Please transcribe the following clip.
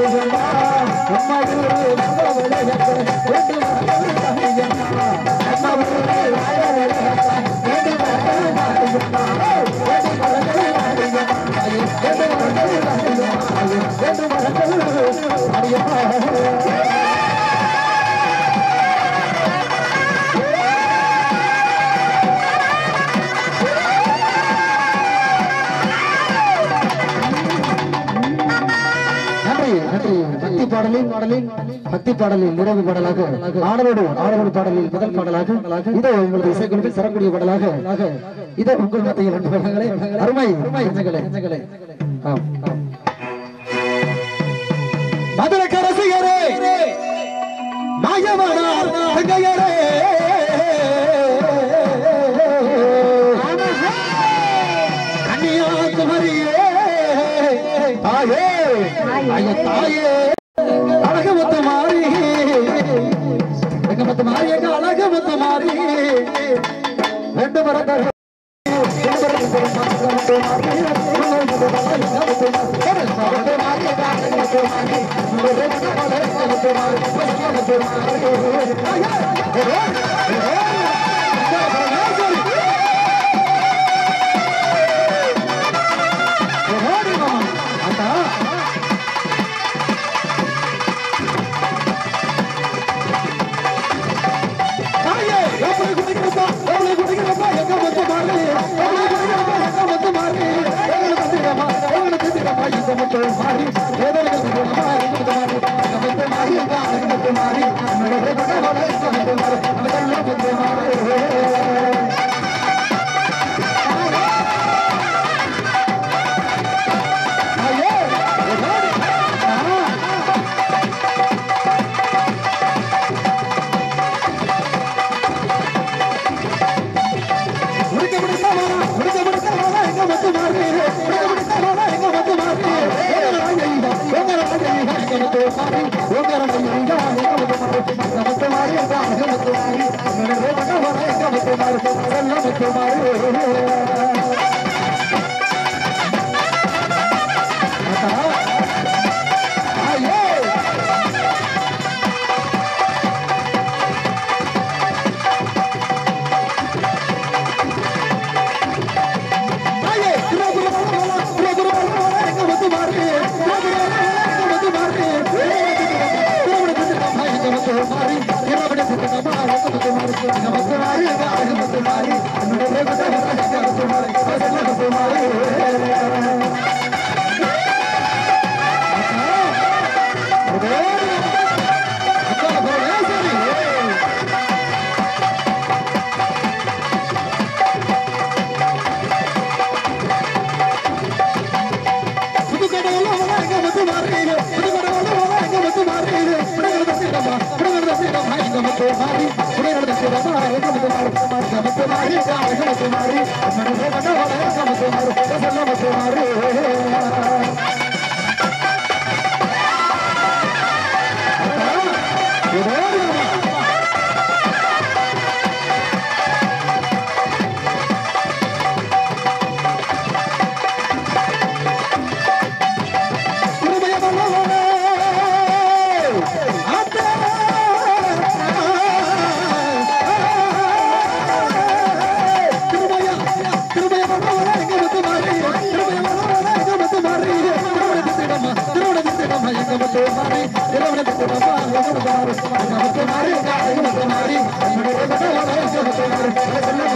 Kızıma, umarım, umarım, umarım, பாடலின் பாடலின் பக்தி பாடலின் நிறைவு பாடலாக ஆடலோடு ஆடலோடு பாடலில் முதல் பாடலாக இதோ உங்களது இசைக்குழுவில் சரக்கூடிய பாடலாக இதோ உங்கள் மத்தியில் ரெண்டு பாடல்களே அருமை அருமை நெஞ்சங்களே. ஆம். ஆம் மதுரை மாயவனார் தங்கையரே. தாயே ஐய தாயே அழகு முத்து மாறி எங்க முத்து மாறி எங்க அழகு முத்து மாறி ரெண்டு மரங்கள் I'm Thank you.